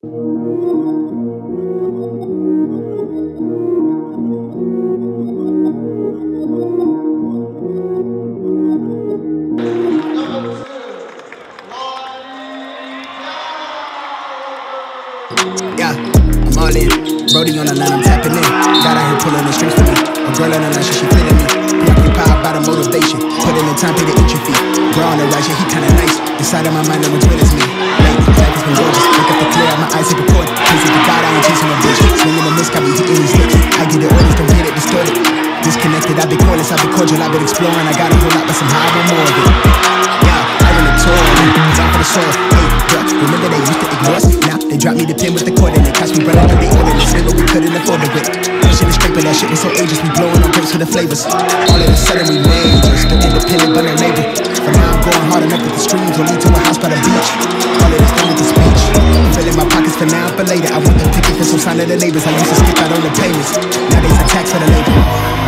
Yeah, I'm all in. Brody on the line, I'm tapping in. Got out here pulling the strings for me. A girl on the line, she feeling me. Motivation. Put in the time, pay the entry fee. Bro on the right, yeah, he kinda nice. Inside of my mind, I'm as well as me. Lady, life has been gorgeous. Look up the clear, my eyes hit record. Can't see the God, I ain't chasing a bitch. Swinging the miss, got me hitting these licks. I get the orders, don't get it distorted. Disconnected, I've been cordless, I've been cordial, I've been exploring. I got a whole lot, but somehow I want more of it. Yeah, I really down for the soil. Hey, bruh, remember they used to ignore us? Now they drop me the pin with the cord and they catch me running through the ordinance. But we couldn't afford whip. Pushing the straight, but that shit was so ages. We blowing on grapes for the flavors. All of a sudden we major, still independent, but neighbor. For now I'm going hard enough that the streams will lead to a house by the beach. All of this done with the speech. I'm filling my pockets for now, for later. I want the ticket for some sign of the neighbors. I used to skip out on the payments. Now they's a tax for the labor.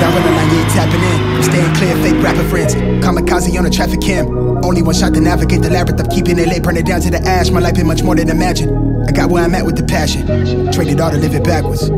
Down on the line, yeah, tapping in. I'm staying clear, fake rapper friends. Kamikaze on the traffic cam. Only one shot to navigate the labyrinth of keeping it late, burn it down to the ash. My life been much more than imagine. I got where I'm at with the passion. Traded all to live it backwards.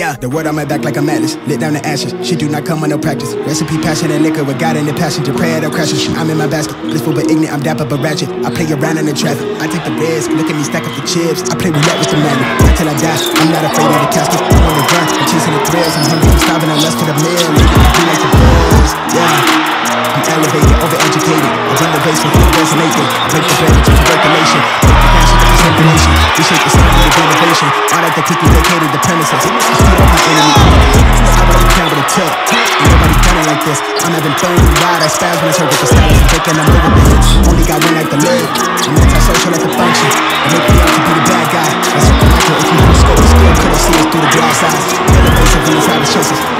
Yeah, the word on my back like a madness. Lit down the ashes. Shit do not come with no practice. Recipe, passion, and liquor with God in the passenger. Pray it up crashes. I'm in my basket. Blissful but ignorant. I'm dapper but ratchet. I play around in the traffic. I take the risk. Look at me stack up the chips. I play roulette with the man. Until I die, I'm not afraid of the casket. I'm on the run. I'm chasing the thrills. I'm hungry. I'm starving. I'm lust the meal. I like the bills. Yeah. I'm elevated, overeducated. I run the with the resonating. I break the bread into circulation. Take the passion into circulation. We shake the sound with innovation. All that the quickly vacated the tilt. Nobody done it like this. I'm having fun wide. I spaz when I serve with the style. I'm breaking, I'm over this. Only got one like the live. I'm antisocial like the function. I make me to be the bad guy. I circle Michael if you scope. Still couldn't see us through the glass eyes. Elevation from the chases. Trust to